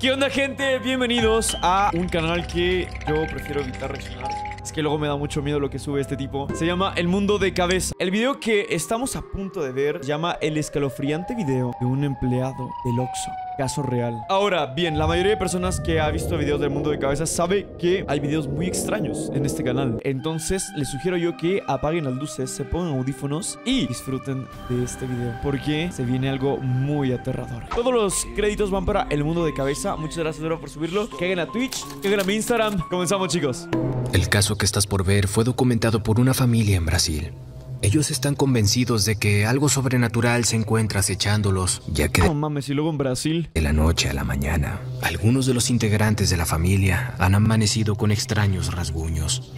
¿Qué onda gente? Bienvenidos a un canal que yo prefiero evitar reaccionar es que luego me da mucho miedo lo que sube este tipo. Se llama El Mundo de Cabeza. El video que estamos a punto de ver llama El escalofriante video de un empleado del Oxxo. Caso real. Ahora, bien, la mayoría de personas que ha visto videos del mundo de cabeza sabe que hay videos muy extraños en este canal. Entonces, les sugiero yo que apaguen las luces, se pongan audífonos y disfruten de este video. Porque se viene algo muy aterrador. Todos los créditos van para el mundo de cabeza. Muchas gracias, Doro, por subirlo. Que hagan a Twitch, que hagan a mi Instagram. Comenzamos, chicos. El caso que estás por ver fue documentado por una familia en Brasil. Ellos están convencidos de que algo sobrenatural se encuentra acechándolos, ya que No mames, y luego en Brasil. de la noche a la mañana, algunos de los integrantes de la familia han amanecido con extraños rasguños.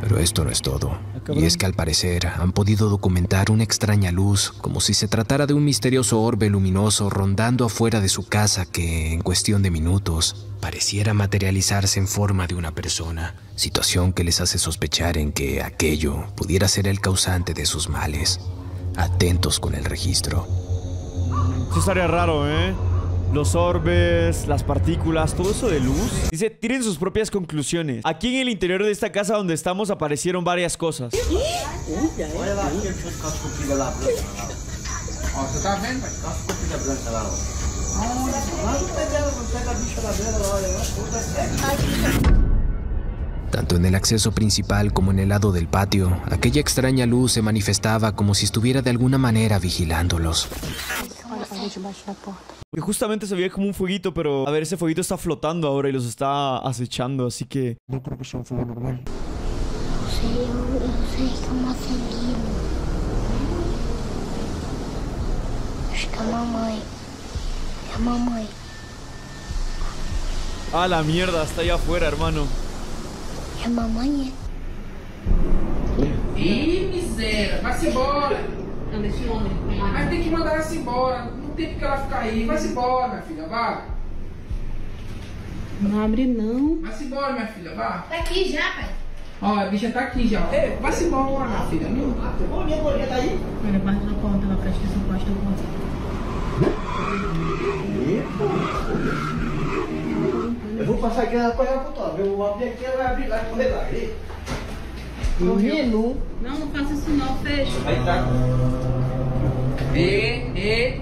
Pero esto no es todo. Y es que al parecer han podido documentar una extraña luz, como si se tratara de un misterioso orbe luminoso rondando afuera de su casa que, en cuestión de minutos, pareciera materializarse en forma de una persona, situación que les hace sospechar en que aquello pudiera ser el causante de sus males. Atentos con el registro. Eso estaría raro, ¿eh? Los orbes, las partículas, todo eso de luz. Dice, tiren sus propias conclusiones. Aquí en el interior de esta casa donde estamos aparecieron varias cosas. Tanto en el acceso principal como en el lado del patio, aquella extraña luz se manifestaba como si estuviera de alguna manera vigilándolos. Que justamente se veía como un fueguito, pero a ver, ese fueguito está flotando ahora y los está acechando, así que... Eu sei que é uma felina. Acho que é a mamãe. É a mamãe. Ah, la mierda, está allá afuera, hermano. É a mamãe, é? Ih, miséria, vai-se embora. Mas tem que mandar ela-se embora. Não tem porque ela ficar aí. Vai-se embora, minha filha, vá. Não abre não. Vai-se embora, minha filha, vá. Tá aqui já, pai. Ó, a bicha tá aqui já. Ei, vai-se embora, minha filha. Não. Ô, minha bolinha tá aí? Olha debaixo da porta, lá presta da porta. Eu vou passar aqui na coisa pro top. Eu vou abrir aqui, ela vai abrir lá e correr lá. Aí. Correndo? Não, não faça isso não, fecha. Aí tá. Ei, ei.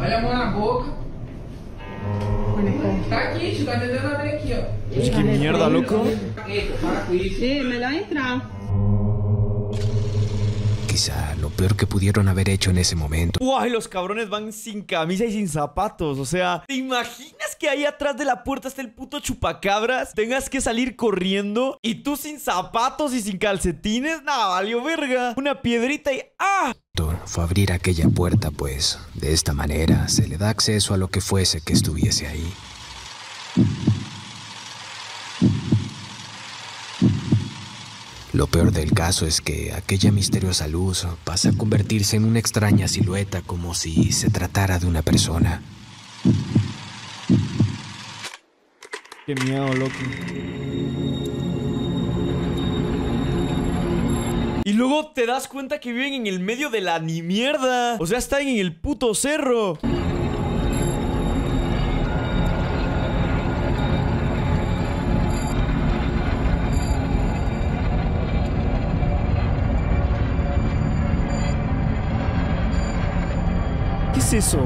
Olha a mão na boca. Tá aqui, tio. Tá tentando abrir aqui, ó. Pues, ¿Qué mierda, loco? Eita, para com isso. Ei, melhor entrar. Quizá lo peor que pudieron haber hecho en ese momento ¡Guay! Los cabrones van sin camisa y sin zapatos. O sea, ¿te imaginas que ahí atrás de la puerta está el puto chupacabras? Tengas que salir corriendo y tú sin zapatos y sin calcetines. Nada, valió verga. Una piedrita y ¡ah! fue abrir aquella puerta, pues de esta manera se le da acceso a lo que fuese que estuviese ahí. Lo peor del caso es que aquella misteriosa luz pasa a convertirse en una extraña silueta como si se tratara de una persona. Qué miedo, loco. Y luego te das cuenta que viven en el medio de la ni mierda. O sea, están en el puto cerro. Eso?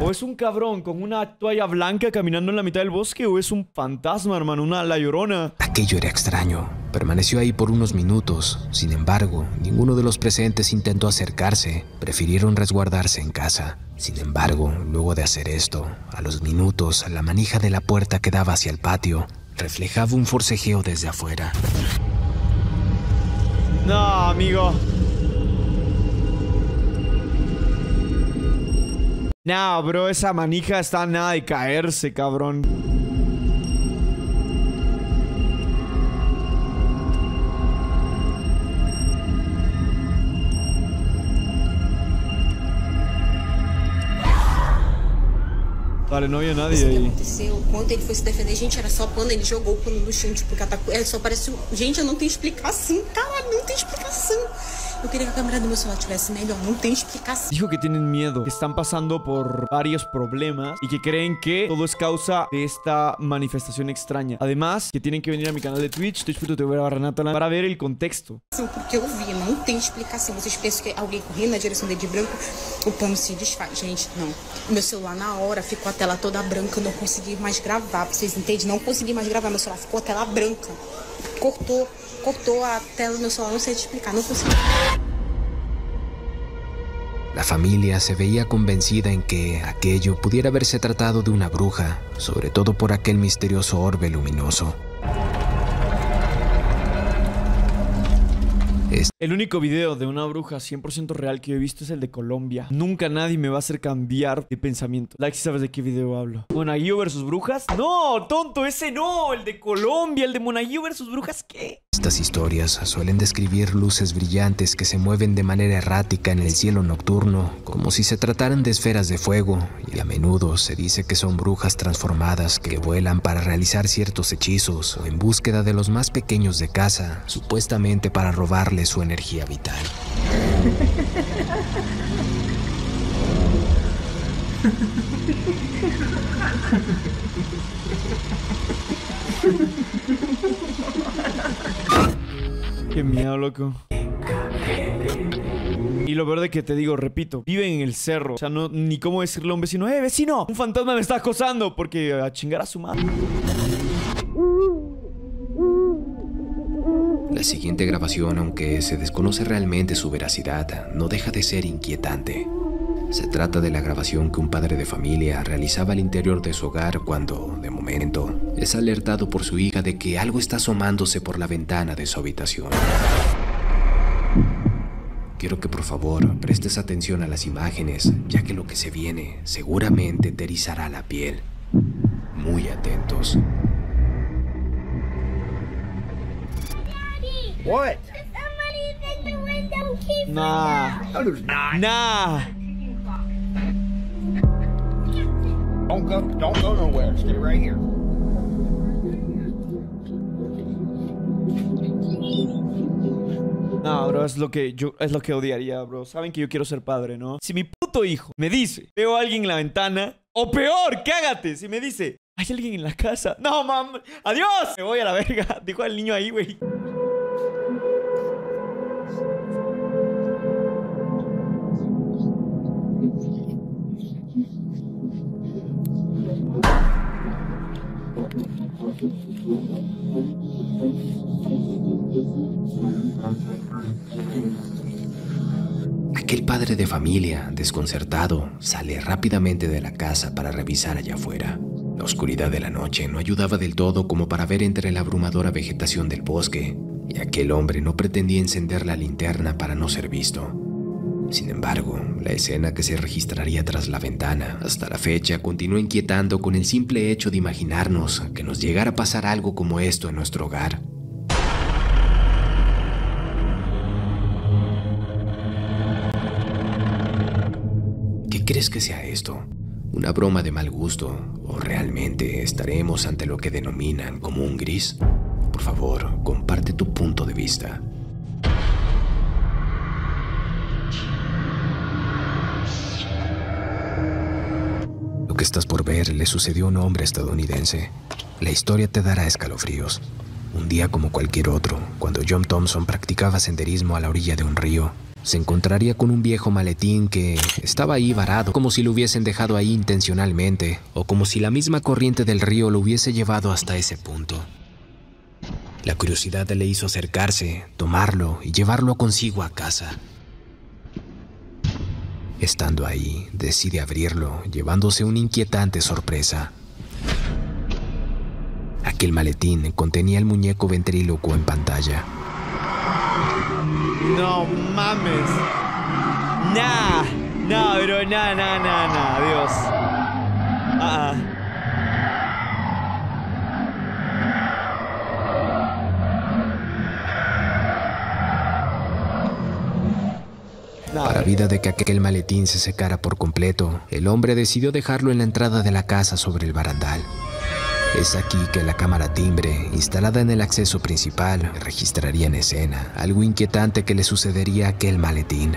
O es un cabrón con una toalla blanca caminando en la mitad del bosque o es un fantasma, hermano, una la llorona. Aquello era extraño. Permaneció ahí por unos minutos. Sin embargo, ninguno de los presentes intentó acercarse. Prefirieron resguardarse en casa. Sin embargo, luego de hacer esto, a los minutos, la manija de la puerta que daba hacia el patio reflejaba un forcejeo desde afuera. No, amigo. No, bro, esa manija está a nada de caerse, cabrón. Vale, não ia nada e Isso que aí. aconteceu, quando ele foi se defender, gente, era só pano, ele jogou o pano no chão, tipo, catacou. É, só parece. Gente, eu não tenho explicação, cara, não tem explicação. Eu queria que a câmera do meu celular tivesse melhor. Não tem explicação. Dijo que tienen miedo, que están pasando por varios problemas y que creen que todo es causa de esta manifestación extraña. Además, que tienen que venir a mi canal de Twitch, twitch.tv para ver el contexto. Porque eu vi, não tem explicação. Vocês pensam que alguém correndo na direção dele de branco, o pano se desfaz. Gente, não. O meu celular na hora ficou a tela toda branca, eu não consegui mais gravar. Vocês entenderem? Não consegui mais gravar. Meu celular ficou a tela branca. Cortou, cortou a tela do meu celular, não sei te explicar, não consegui. La familia se veía convencida en que aquello pudiera haberse tratado de una bruja, sobre todo por aquel misterioso orbe luminoso. El único video de una bruja 100% real que yo he visto es el de Colombia. Nunca nadie me va a hacer cambiar de pensamiento. Like si sabes de qué video hablo. ¿Monaguillo versus brujas? No, tonto, ese no. El de Colombia, el de Monaguillo versus brujas, ¿qué? Estas historias suelen describir luces brillantes que se mueven de manera errática en el cielo nocturno, como si se trataran de esferas de fuego, y a menudo se dice que son brujas transformadas que vuelan para realizar ciertos hechizos o en búsqueda de los más pequeños de casa, supuestamente para robarles su energía vital. Qué miedo, loco. Y lo peor de que te digo, repito, viven en el cerro. O sea, no, ni cómo decirle a un vecino, ¡eh, vecino! Un fantasma me está acosando porque a chingar a su madre. La siguiente grabación, aunque se desconoce realmente su veracidad, no deja de ser inquietante. Se trata de la grabación que un padre de familia realizaba al interior de su hogar cuando, de momento, es alertado por su hija de que algo está asomándose por la ventana de su habitación. Quiero que por favor prestes atención a las imágenes, ya que lo que se viene seguramente te erizará la piel. Muy atentos. What? Window. Keep Nah. No, there's not. Nah. Don't go. Don't go nowhere. Stay right here. No, bro, es lo que yo es lo que odiaría, bro. Saben que yo quiero ser padre, ¿no? Si mi puto hijo me dice, veo a alguien en la ventana, o peor, cágate, si me dice, hay alguien en la casa. No, mam, adiós. Me voy a la verga. Dijo al niño ahí, güey. Aquel padre de familia, desconcertado, sale rápidamente de la casa para revisar allá afuera. La oscuridad de la noche no ayudaba del todo como para ver entre la abrumadora vegetación del bosque, y aquel hombre no pretendía encender la linterna para no ser visto. Sin embargo, la escena que se registraría tras la ventana hasta la fecha continúa inquietando con el simple hecho de imaginarnos que nos llegara a pasar algo como esto en nuestro hogar. ¿Qué crees que sea esto? ¿Una broma de mal gusto? ¿O realmente estaremos ante lo que denominan como un gris? Por favor, comparte tu punto de vista. Que estás por ver le sucedió a un hombre estadounidense. La historia te dará escalofríos. Un día como cualquier otro, cuando John Thompson practicaba senderismo a la orilla de un río, se encontraría con un viejo maletín que estaba ahí varado, como si lo hubiesen dejado ahí intencionalmente, o como si la misma corriente del río lo hubiese llevado hasta ese punto. La curiosidad le hizo acercarse, tomarlo y llevarlo consigo a casa. Estando ahí, decide abrirlo, llevándose una inquietante sorpresa. Aquel maletín contenía el muñeco ventrílocuo en pantalla. No mames. Nah. No, bro, nah, nah, nah, nah. Adiós. Ah. Nah, Para vida de que aquel maletín se secara por completo, el hombre decidió dejarlo en la entrada de la casa sobre el barandal. Es aquí que la cámara timbre, instalada en el acceso principal, registraría en escena algo inquietante que le sucedería a aquel maletín.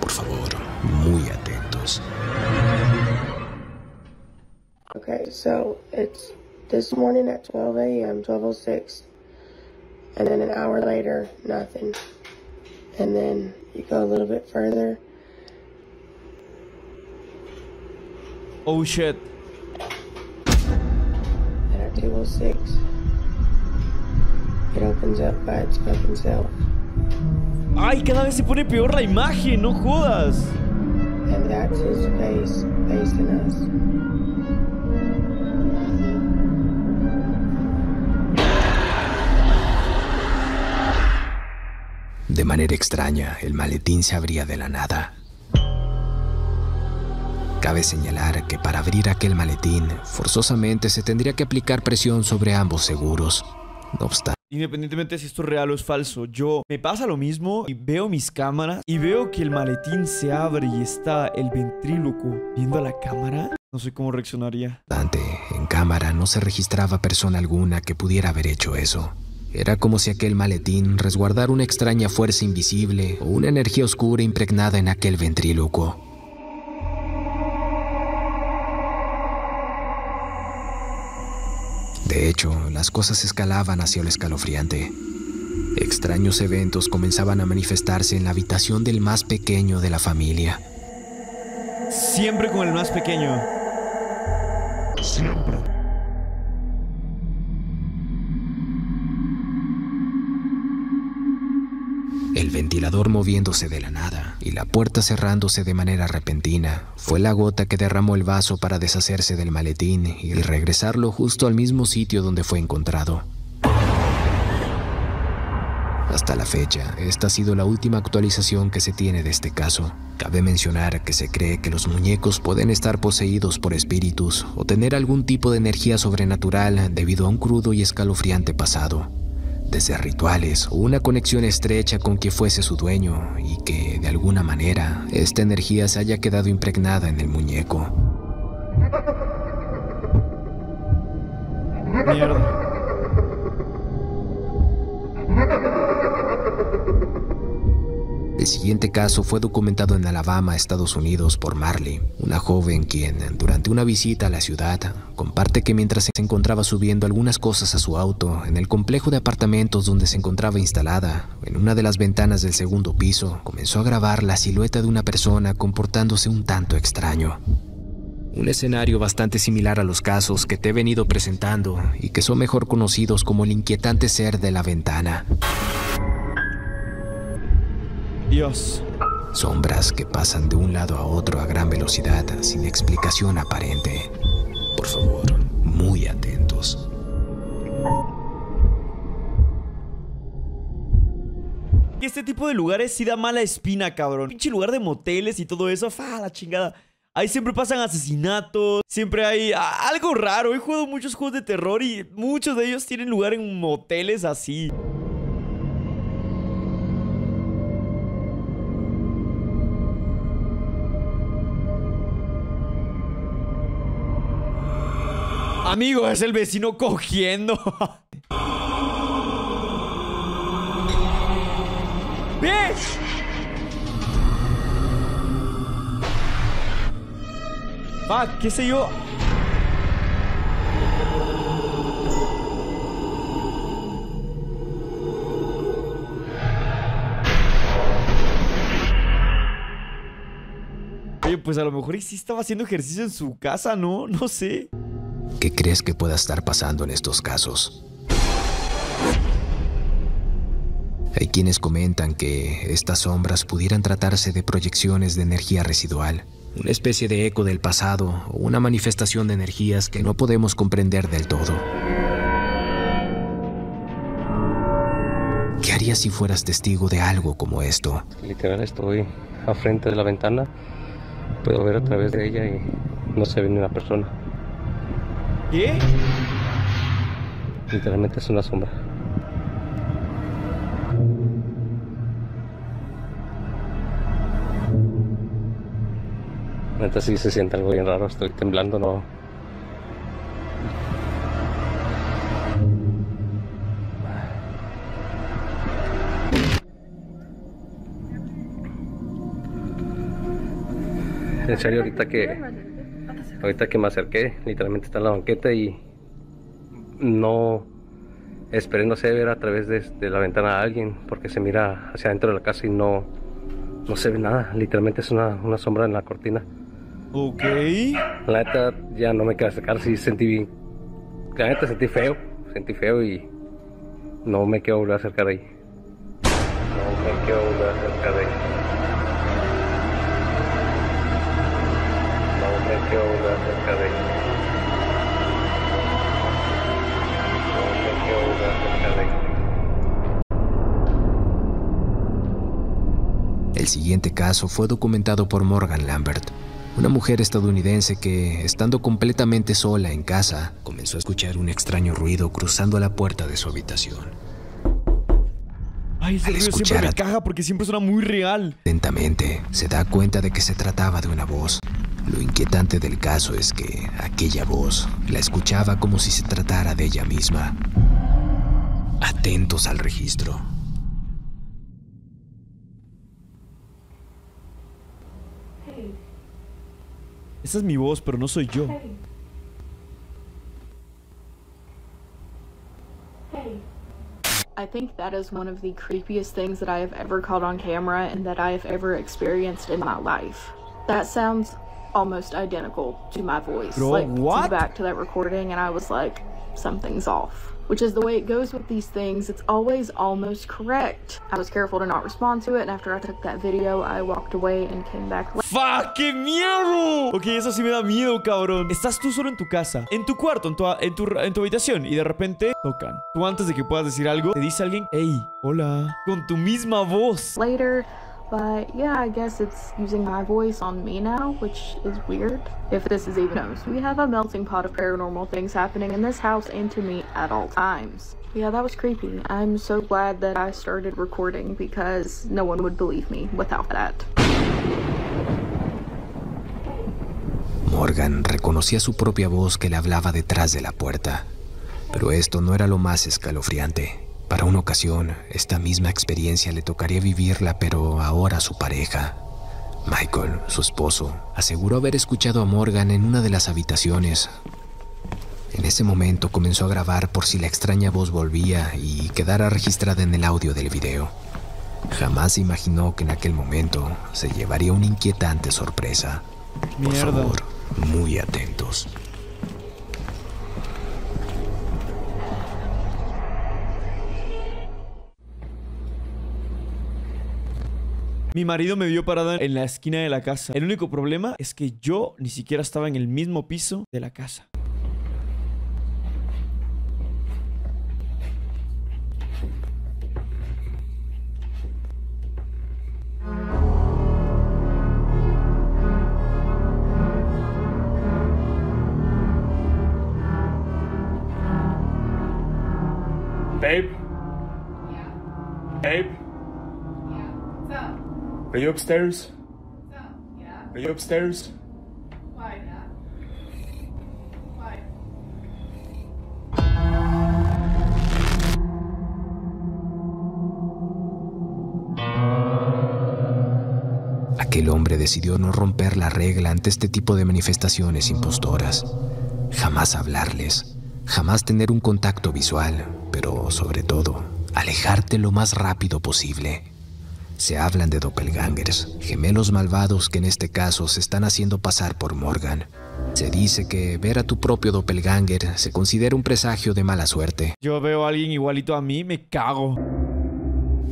Por favor, muy atentos. Okay, so it's this morning at 12 a.m., 12.06. And then an hour later, nothing. And then you go a little bit further. Oh shit. And at 2.06, it opens up by its fucking self. Ay, cada vez se pone peor la imagen, no jodas. And that's his face facing us. De manera extraña, el maletín se abría de la nada. Cabe señalar que para abrir aquel maletín, forzosamente se tendría que aplicar presión sobre ambos seguros. No obstante, Independientemente si esto es real o es falso, yo me pasa lo mismo y veo mis cámaras y veo que el maletín se abre y está el ventríloco viendo a la cámara. No sé cómo reaccionaría. en cámara no se registraba persona alguna que pudiera haber hecho eso. Era como si aquel maletín resguardara una extraña fuerza invisible o una energía oscura impregnada en aquel ventrílocuo. De hecho, las cosas escalaban hacia lo escalofriante. Extraños eventos comenzaban a manifestarse en la habitación del más pequeño de la familia. Siempre con el más pequeño. Siempre. El ventilador moviéndose de la nada y la puerta cerrándose de manera repentina fue la gota que derramó el vaso para deshacerse del maletín y regresarlo justo al mismo sitio donde fue encontrado. Hasta la fecha, esta ha sido la última actualización que se tiene de este caso. Cabe mencionar que se cree que los muñecos pueden estar poseídos por espíritus o tener algún tipo de energía sobrenatural debido a un crudo y escalofriante pasado desde rituales o una conexión estrecha con quien fuese su dueño y que, de alguna manera, esta energía se haya quedado impregnada en el muñeco. Mierda. El siguiente caso fue documentado en Alabama, Estados Unidos, por Marley, una joven quien, durante una visita a la ciudad, comparte que mientras se encontraba subiendo algunas cosas a su auto en el complejo de apartamentos donde se encontraba instalada, en una de las ventanas del segundo piso, comenzó a grabar la silueta de una persona comportándose un tanto extraño. Un escenario bastante similar a los casos que te he venido presentando y que son mejor conocidos como el inquietante ser de la ventana. Dios. Sombras que pasan de un lado a otro a gran velocidad sin explicación aparente. Por favor, muy atentos. Este tipo de lugares sí da mala espina, cabrón. Pinche lugar de moteles y todo eso. Fa, la chingada. Ahí siempre pasan asesinatos, siempre hay algo raro. He jugado muchos juegos de terror y muchos de ellos tienen lugar en moteles así. Amigo, es el vecino cogiendo. ¡Ve! Fuck, qué sé yo. Oye, pues a lo mejor sí estaba haciendo ejercicio en su casa, ¿no? No sé. ¿Qué crees que pueda estar pasando en estos casos? Hay quienes comentan que estas sombras pudieran tratarse de proyecciones de energía residual, una especie de eco del pasado o una manifestación de energías que no podemos comprender del todo. ¿Qué harías si fueras testigo de algo como esto? Literal estoy a frente de la ventana, puedo ver a través de ella y no se ve ni una persona. ¿Qué? Literalmente es una sombra. Neta sí se siente algo bien raro, estoy temblando, no. En serio, ahorita que ahorita que me acerqué, literalmente está en la banqueta y no esperé, no sé, ver a través de, la ventana a alguien porque se mira hacia adentro de la casa y no, no se ve nada. Literalmente es una, una sombra en la cortina. Ok. La neta ya no me queda acercar, sí sentí bien. La neta sentí feo, sentí feo y no me quiero volver a acercar ahí. No me quiero volver a acercar ahí. No. El siguiente caso fue documentado por Morgan Lambert, una mujer estadounidense que, estando completamente sola en casa, comenzó a escuchar un extraño ruido cruzando la puerta de su habitación. Ay, ese Al ruido siempre me caga porque siempre suena muy real. Lentamente se da cuenta de que se trataba de una voz. Lo inquietante del caso es que aquella voz la escuchaba como si se tratara de ella misma. Atentos al registro. Esa es mi voz, pero no soy yo. I think that is one of the creepiest things that I have ever caught on camera and that I have ever experienced in my life. That sounds almost identical to my voice. Bro, like what? back to that recording and I was like, something's off. Which is the way it goes with these things. It's always almost correct. I was careful to not respond to it and after I took that video I walked away and came back ¡Fuck! ¡Qué miedo! Ok, eso sí me da miedo, cabrón. Estás tú solo en tu casa, en tu cuarto, en tu, en tu, en tu habitación, y de repente tocan. Tú antes de que puedas decir algo, te dice alguien, hey, hola, con tu misma voz. later. But yeah, I guess it's using my voice on me now, which is weird. If this is even knows. We have a melting pot of paranormal things happening in this house and to me at all times. Yeah, that was creepy. I'm so glad that I started recording because no one would believe me without that. Morgan reconocía su propia voz que le hablaba detrás de la puerta. Pero esto no era lo más escalofriante. Para una ocasión, esta misma experiencia le tocaría vivirla, pero ahora a su pareja. Michael, su esposo, aseguró haber escuchado a Morgan en una de las habitaciones. En ese momento comenzó a grabar por si la extraña voz volvía y quedara registrada en el audio del video. Jamás se imaginó que en aquel momento se llevaría una inquietante sorpresa. Por Mierda. favor, muy atentos. Mi marido me vio parada en la esquina de la casa. El único problema es que yo ni siquiera estaba en el mismo piso de la casa. Babe? Babe? Are you upstairs? Yeah? Are you upstairs? Why, Dad? Why? Aquel hombre decidió no romper la regla ante este tipo de manifestaciones impostoras. Jamás hablarles, jamás tener un contacto visual, pero sobre todo, alejarte lo más rápido posible. Se hablan de doppelgangers, gemelos malvados que en este caso se están haciendo pasar por Morgan. Se dice que ver a tu propio doppelganger se considera un presagio de mala suerte. Yo veo a alguien igualito a mí, me cago.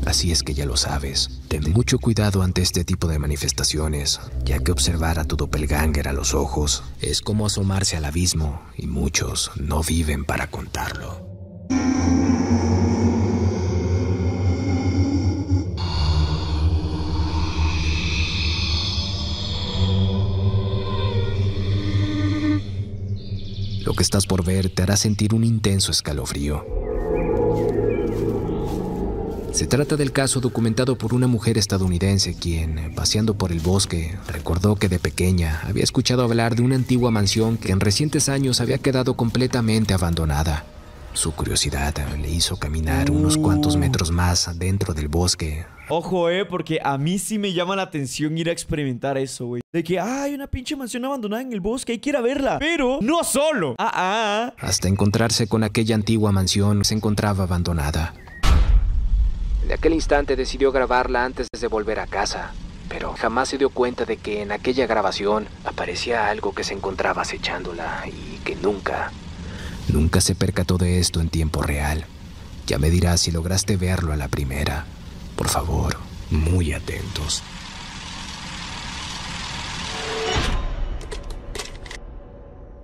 Así es que ya lo sabes. Ten mucho cuidado ante este tipo de manifestaciones, ya que observar a tu doppelganger a los ojos es como asomarse al abismo y muchos no viven para contarlo. Lo que estás por ver te hará sentir un intenso escalofrío. Se trata del caso documentado por una mujer estadounidense quien, paseando por el bosque, recordó que de pequeña había escuchado hablar de una antigua mansión que en recientes años había quedado completamente abandonada. Su curiosidad le hizo caminar unos cuantos metros más dentro del bosque. Ojo, eh, porque a mí sí me llama la atención ir a experimentar eso, güey. De que "Ah, hay una pinche mansión abandonada en el bosque, hay que ir a verla. Pero no solo. Ah, ah. Hasta encontrarse con aquella antigua mansión se encontraba abandonada. En aquel instante decidió grabarla antes de volver a casa, pero jamás se dio cuenta de que en aquella grabación aparecía algo que se encontraba acechándola y que nunca, nunca se percató de esto en tiempo real. Ya me dirás si lograste verlo a la primera. Por favor, muy atentos.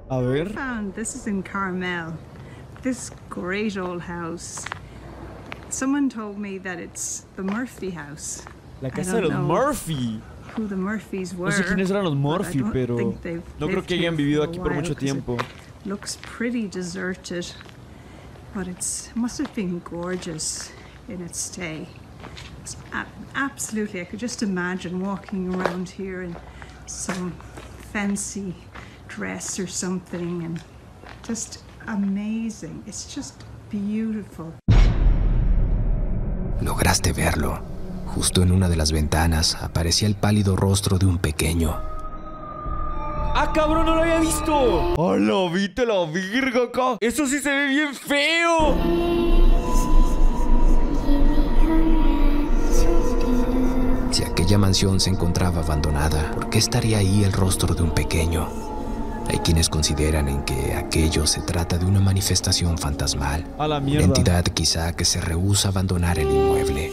A ver. found this is in Carmel. This great old house. Someone told me that it's the Murphy house. La I casa de los Murphy. Who the Murphys were. No sé quiénes eran los Murphy, pero no creo que hayan vivido aquí por mucho 'cause it tiempo. Looks pretty deserted, but it must have been gorgeous in its day. It's absolutely, I could just imagine walking around here in some fancy dress or something, and just amazing. It's just beautiful. Lograste verlo. Justo en una de las ventanas aparecía el pálido rostro de un pequeño. ¡Ah, cabrón! ¡No lo había visto! ¡Hola, viste la virga acá! ¡Eso sí se ve bien feo! Si aquella mansión se encontraba abandonada, ¿por qué estaría ahí el rostro de un pequeño? Hay quienes consideran en que aquello se trata de una manifestación fantasmal. A la Una mierda. entidad quizá que se rehúsa a abandonar el inmueble.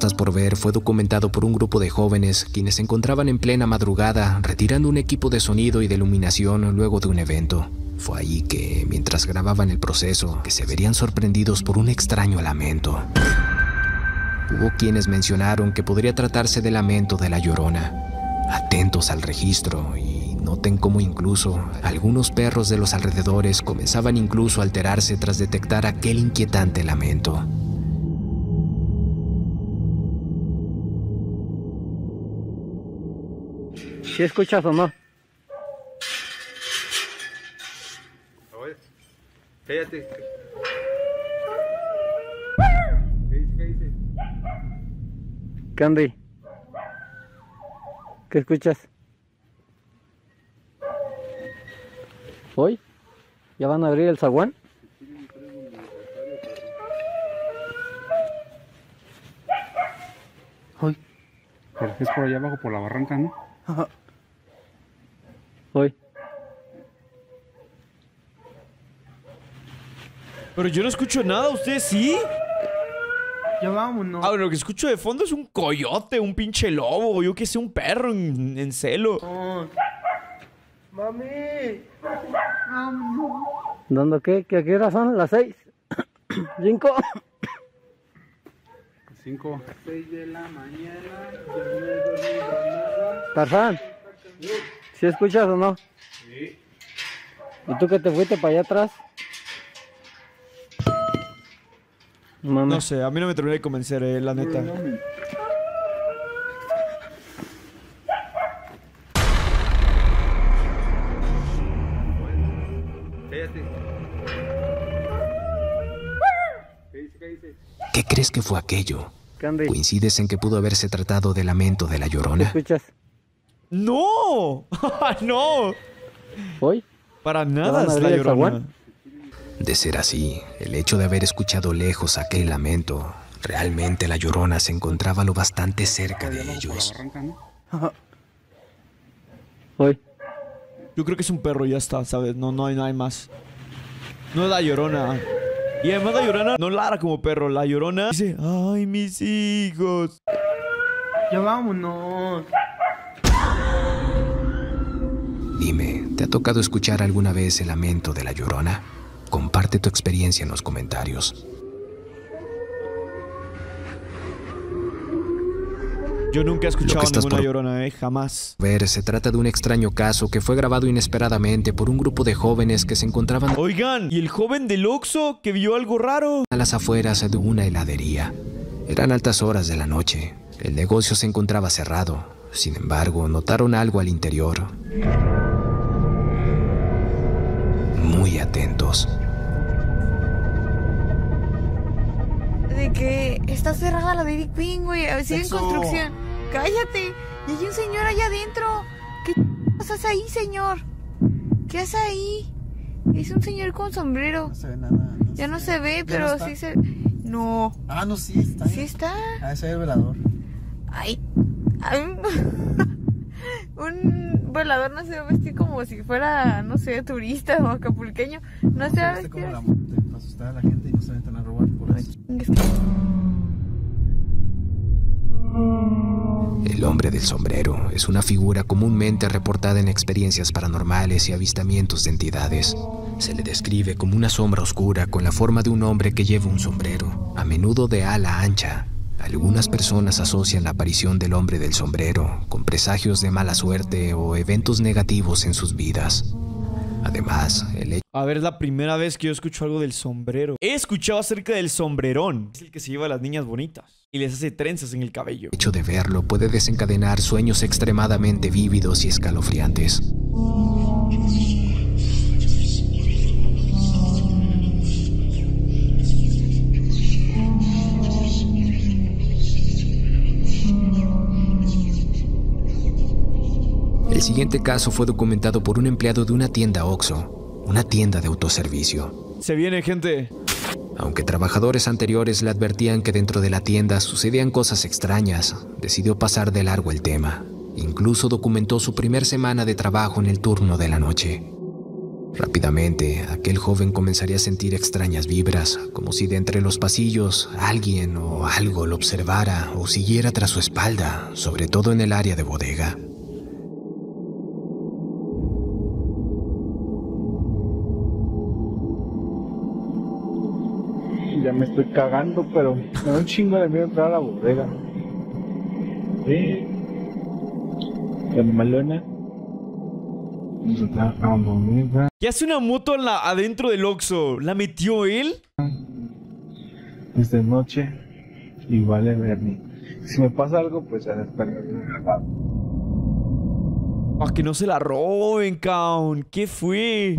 Estás por ver fue documentado por un grupo de jóvenes quienes se encontraban en plena madrugada retirando un equipo de sonido y de iluminación luego de un evento. Fue allí que, mientras grababan el proceso, que se verían sorprendidos por un extraño lamento. Hubo quienes mencionaron que podría tratarse del lamento de la llorona. Atentos al registro y noten cómo incluso algunos perros de los alrededores comenzaban incluso a alterarse tras detectar aquel inquietante lamento. ¿Sí escuchas o no? Cállate. Candy. ¿Qué escuchas? ¿Hoy? ¿Ya van a abrir el zaguán? Hoy. Pero es por allá abajo, por la barranca, ¿no? Hoy. Pero yo no escucho nada, ¿ustedes sí? Ya vámonos. Ah, lo que escucho de fondo es un coyote, un pinche lobo, yo que sé, un perro en, en celo. Mami. Vámonos. ¿Dónde qué? ¿Qué, qué hora son? ¿Las seis? ¿Cinco? Cinco. Seis de la mañana. Tarzán. ¿Sí escuchas o no? Sí. ¿Y tú que te fuiste para allá atrás? Mami. No sé, a mí no me termina de convencer, eh, la neta. ¿Qué crees que fue aquello? ¿Coincides en que pudo haberse tratado del lamento de la ¿Qué llorona? escuchas? ¡No! ¡No! ¿Hoy? Para ¿Ya nada es la llorona. De ser así, el hecho de haber escuchado lejos aquel lamento, realmente la llorona se encontraba lo bastante cerca de ellos. Hoy. Yo creo que es un perro, ya está, ¿sabes? No, no hay, no hay más. No es la llorona. Y además la llorona no lara como perro. La llorona dice, ay, mis hijos. Ya vámonos. Dime, ¿te ha tocado escuchar alguna vez el lamento de la llorona? Comparte tu experiencia en los comentarios. Yo nunca he escuchado ninguna por- llorona, eh, jamás. Ver, se trata de un extraño caso que fue grabado inesperadamente por un grupo de jóvenes que se encontraban Oigan, ¿y el joven del Oxxo que vio algo raro? a las afueras de una heladería. Eran altas horas de la noche. El negocio se encontraba cerrado. Sin embargo, notaron algo al interior. Muy atentos. De que está cerrada la Dairy Queen, güey. A ver, sigue en construcción. Cállate. Y hay un señor allá adentro. ¿Qué haces ahí, señor? ¿Qué hace ahí? Es un señor con sombrero. No se ve nada. ya no se ve, ¿Ya pero no sí se. No. Ah, no, sí está. Sí está. Ah, ese es el velador. Ay. Un volador no se va a vestir como si fuera, no sé, turista o acapulqueño. No se va a vestir como la así. monte, para asustar a la gente y no se metan a robar por eso. El hombre del sombrero es una figura comúnmente reportada en experiencias paranormales y avistamientos de entidades. Se le describe como una sombra oscura con la forma de un hombre que lleva un sombrero, a menudo de ala ancha. Algunas personas asocian la aparición del hombre del sombrero con presagios de mala suerte o eventos negativos en sus vidas. Además, el hecho A ver, es la primera vez que yo escucho algo del sombrero. He escuchado acerca del sombrerón. Es el que se lleva a las niñas bonitas y les hace trenzas en el cabello. hecho de verlo puede desencadenar sueños extremadamente vívidos y escalofriantes. El siguiente caso fue documentado por un empleado de una tienda OXXO, una tienda de autoservicio. Se viene, gente. Aunque trabajadores anteriores le advertían que dentro de la tienda sucedían cosas extrañas, decidió pasar de largo el tema. Incluso documentó su primer semana de trabajo en el turno de la noche. Rápidamente, aquel joven comenzaría a sentir extrañas vibras, como si de entre los pasillos alguien o algo lo observara o siguiera tras su espalda, sobre todo en el área de bodega. Me estoy cagando, pero me da un chingo de miedo entrar a la bodega. Sí. La malona. A a. ¿Qué hace una moto en la- adentro del Oxxo? ¿La metió él? Es de noche y vale Bernie. Si me pasa algo, pues ya después. Para que no se la roben, caun. ¿Qué fue?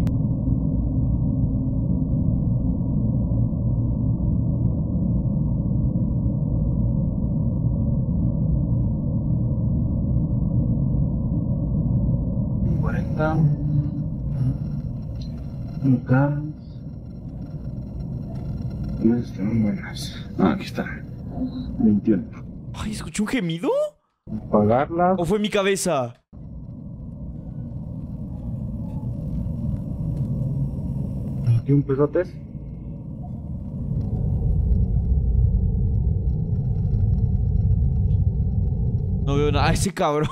Acá. No están buenas. Ah, aquí está. 21. Ay, ¿escuché un gemido? Pagarlas. ¿O fue mi cabeza? Aquí un pesotes. No veo nada. Ese cabrón.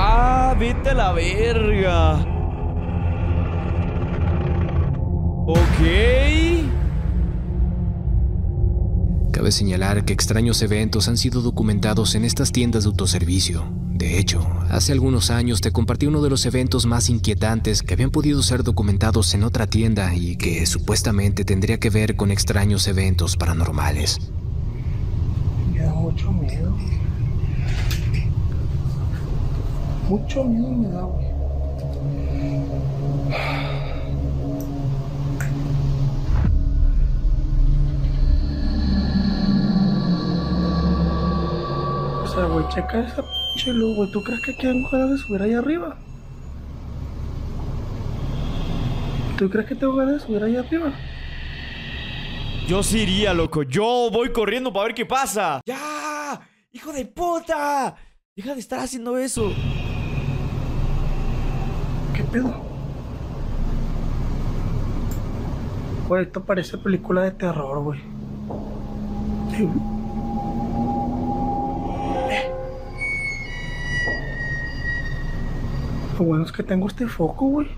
Ah, vete a la verga. Ok. Cabe señalar que extraños eventos han sido documentados en estas tiendas de autoservicio. De hecho, hace algunos años te compartí uno de los eventos más inquietantes que habían podido ser documentados en otra tienda y que supuestamente tendría que ver con extraños eventos paranormales. Me da mucho miedo. Mucho miedo me da, güey. O sea, güey, checa esa pinche luz, güey. ¿Tú crees que quieren ganas de subir ahí arriba? ¿Tú crees que tengo ganas de subir ahí arriba? Yo sí iría, loco. Yo voy corriendo para ver qué pasa. ¡Ya! ¡Hijo de puta! Deja de estar haciendo eso. ¿Qué pedo? Güey, esto parece película de terror, güey. Sí. Lo bueno es que tengo este foco, güey.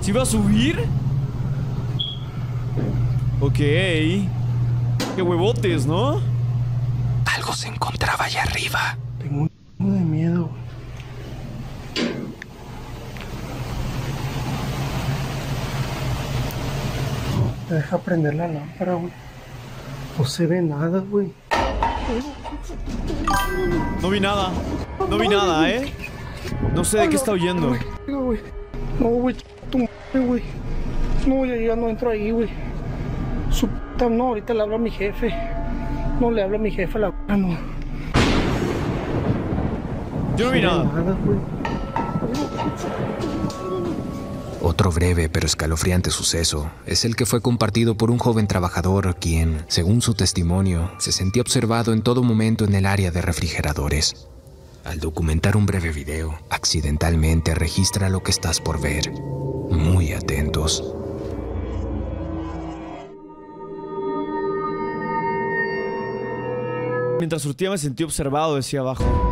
¿Sí va a subir? Ok. Qué huevotes, ¿no? Algo se encontraba allá arriba. Tengo un chingo de miedo, güey. Te deja prender la lámpara, güey. No se ve nada, güey. No vi nada. No vi nada, ¿eh? No sé de qué está huyendo. No, güey. No, güey. No, ya, ya no entro ahí, güey. Su puta, no, ahorita le hablo a mi jefe. No le hablo a mi jefe a la no. Yo no vi nada. güey. Otro breve pero escalofriante suceso es el que fue compartido por un joven trabajador quien, según su testimonio, se sentía observado en todo momento en el área de refrigeradores. Al documentar un breve video, accidentalmente registra lo que estás por ver. Muy atentos. Mientras surtía me sentí observado, decía abajo.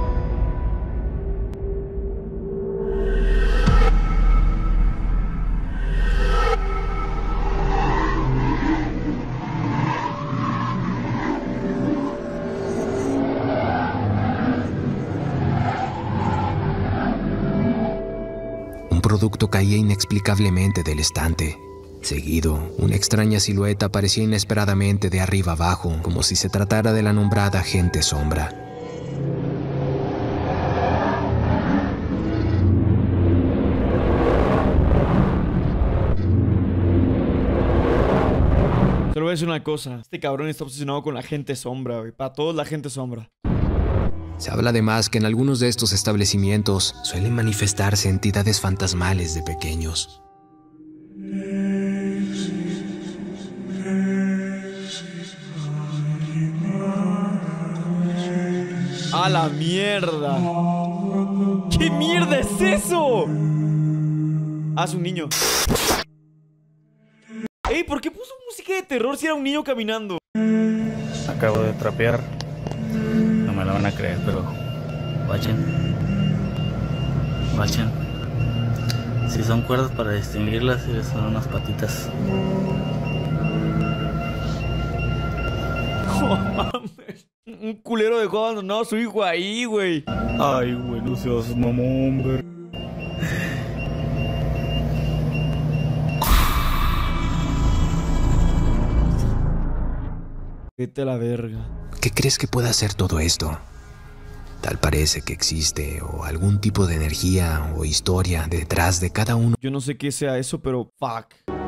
Producto caía inexplicablemente del estante. Seguido, una extraña silueta aparecía inesperadamente de arriba abajo, como si se tratara de la nombrada gente sombra. Te voy a decir una cosa. Este cabrón está obsesionado con la gente sombra, güey. Para todos la gente sombra. Se habla además que en algunos de estos establecimientos suelen manifestarse entidades fantasmales de pequeños. ¡A la mierda! ¿Qué mierda es eso? Es un niño. Ey, ¿por qué puso música de terror si era un niño caminando? Acabo de trapear. No me lo van a creer, pero. Guachen. Guachen. Si son cuerdas para distinguirlas, si son unas patitas. Mames. Un culero dejó abandonado a su hijo ahí, güey. Ay, güey, no seas mamón, ver. Vete a la verga. ¿Qué crees que pueda hacer todo esto? Tal parece que existe o algún tipo de energía o historia detrás de cada uno Yo no sé qué sea eso, pero fuck.